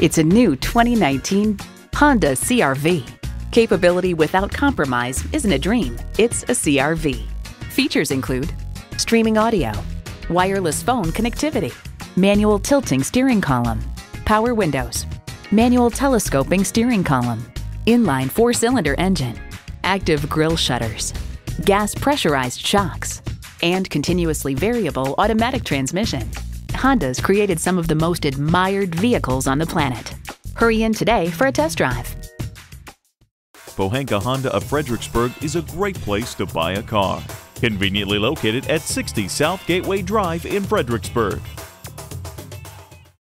It's a new 2019 Honda CRV. Capability without compromise isn't a dream, it's a CRV. Features include streaming audio, wireless phone connectivity, manual tilting steering column, power windows, manual telescoping steering column, inline four-cylinder engine, active grille shutters, gas pressurized shocks, and continuously variable automatic transmission. Honda's created some of the most admired vehicles on the planet. Hurry in today for a test drive. Pohanka Honda of Fredericksburg is a great place to buy a car. Conveniently located at 60 South Gateway Drive in Fredericksburg.